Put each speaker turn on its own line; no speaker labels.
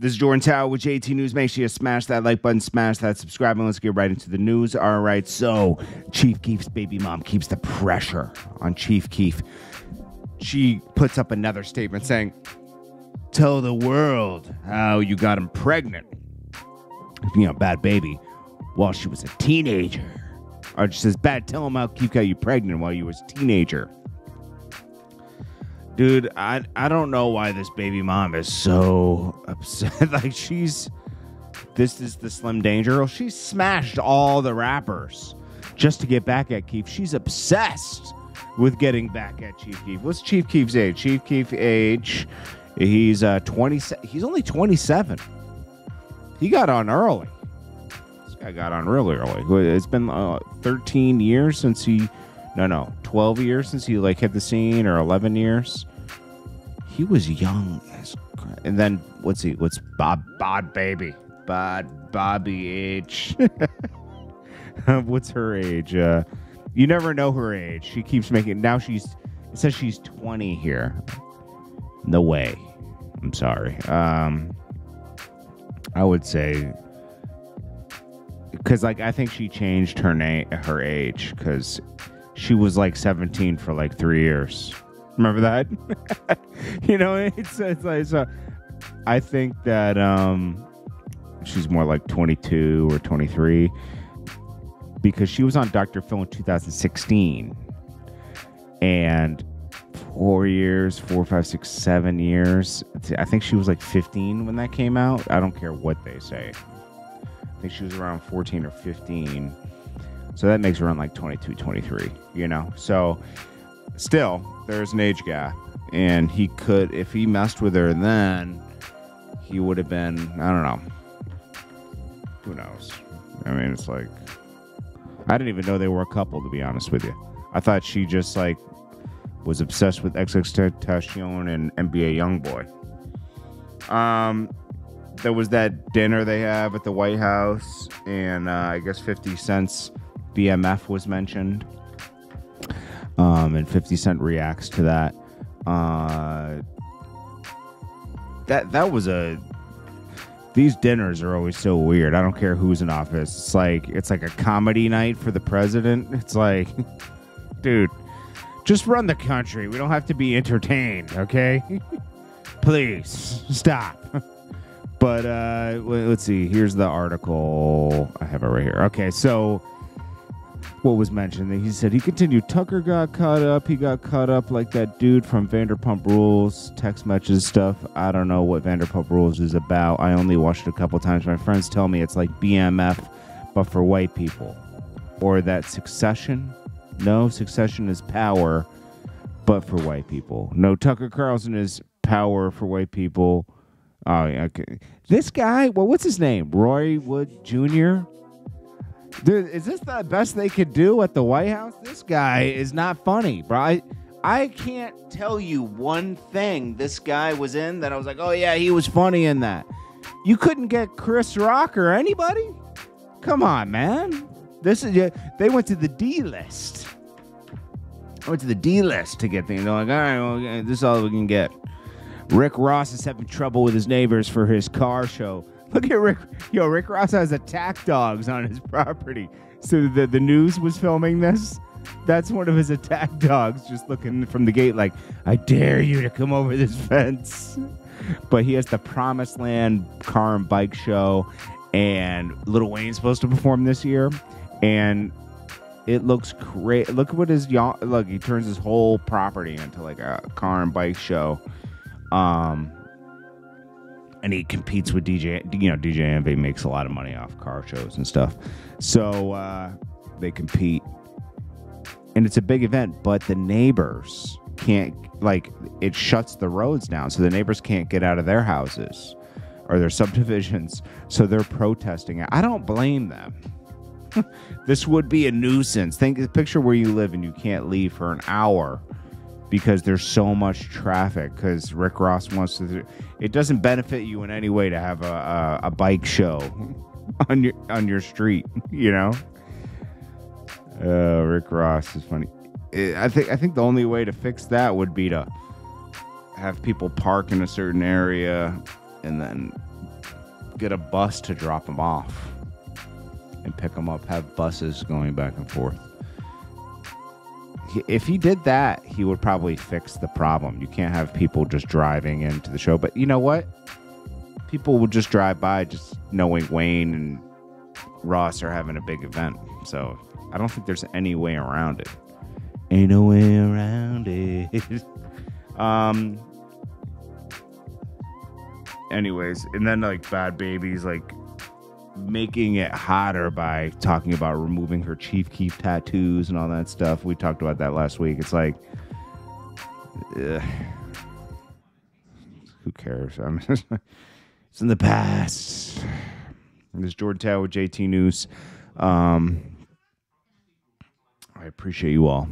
This is Jordan Tower with JT News. Make sure you smash that like button, smash that subscribe, and let's get right into the news. All right, so Chief Keef's baby mom keeps the pressure on Chief Keef. She puts up another statement saying, Tell the world how you got him pregnant. You know, Bhad Bhabie, while she was a teenager. Or she says, Bad, tell him how Keef got you pregnant while you was a teenager. Dude, I I don't know why this baby mom is so upset. like she's this is the Slim Danger. She smashed all the rappers just to get back at Keef. She's obsessed with getting back at Chief Keef. What's Chief Keef's age? Chief Keef age. He's uh 20 he's only 27. He got on early. This guy got on really early. It's been uh, 13 years since he no no. 12 years since he like hit the scene or 11 years. He was young as and then what's he what's bob bod baby. Bod bobby H. what's her age? Uh you never know her age. She keeps making now she's it says she's 20 here. No way. I'm sorry. Um i would say because like i think she changed her name her age because she was like 17 for like three years. Remember that? You know it's, it's like so i think that um she's more like 22 or 23 because she was on dr phil in 2016 and four years four five six seven years i think she was like 15 when that came out. I don't care what they say. I think she was around 14 or 15 so that makes around like 22 23 you know so still there's an age gap and he could if he messed with her then he would have been i don't know who knows i mean it's like i didn't even know they were a couple to be honest with you i thought she just like was obsessed with XXXTentacion and NBA YoungBoy. Um, there was that dinner they have at the White House, and uh, I guess 50 Cent's BMF was mentioned. Um, and 50 Cent reacts to that. Uh, that that was a. These dinners are always so weird. I don't care who's in office. It's like it's like a comedy night for the president. It's like, dude, just run the country. We don't have to be entertained, okay? Please stop. But uh, let's see. Here's the article. I have it right here. Okay, so what was mentioned. He said he continued. Tucker got caught up. He got caught up like that dude from Vanderpump Rules, text messages stuff. I don't know what Vanderpump Rules is about. I only watched it a couple times. My friends tell me it's like BMF, but for white people, or that Succession. No, Succession is power, but for white people. No, Tucker Carlson is power for white people. Oh, okay. This guy, well, what's his name? Roy Wood Jr. Dude, is this the best they could do at the White House? This guy is not funny, bro. I, I can't tell you one thing this guy was in that I was like, oh yeah, he was funny in that. You couldn't get Chris Rock or anybody. Come on, man. This is they went to the D list. I went to the D list to get things. They're like, all right, well, this is all we can get. Rick Ross is having trouble with his neighbors for his car show. Look at Rick. Yo, Rick Ross has attack dogs on his property. So the, the news was filming this. That's one of his attack dogs just looking from the gate like, I dare you to come over this fence. But he has the Promised Land car and bike show, and Lil Wayne's supposed to perform this year. And it looks great. Look at what his look. He turns his whole property into like a car and bike show. Um, and he competes with DJ. You know, DJ Envy makes a lot of money off car shows and stuff. So uh, they compete, and it's a big event. But the neighbors can't like it shuts the roads down, so the neighbors can't get out of their houses or their subdivisions. So they're protesting. I don't blame them. this would be a nuisance. Think picture where you live and you can't leave for an hour because there's so much traffic because Rick Ross wants to. It doesn't benefit you in any way to have a, a, a bike show on your on your street. You know, uh, Rick Ross is funny. I think I think the only way to fix that would be to have people park in a certain area and then get a bus to drop them off and pick them up. Have buses going back and forth. If he did that, he would probably fix the problem. You can't have people just driving into the show. But you know what? People would just drive by just knowing Wayne and Ross are having a big event. So I don't think there's any way around it. Ain't no way around it. um. Anyways, and then like Bhad Bhabie's, like making it hotter by talking about removing her Chief Keef tattoos and all that stuff. We talked about that last week. It's like, ugh. who cares? I'm it's in the past. This is Jordan Tower with JT News. Um, I appreciate you all.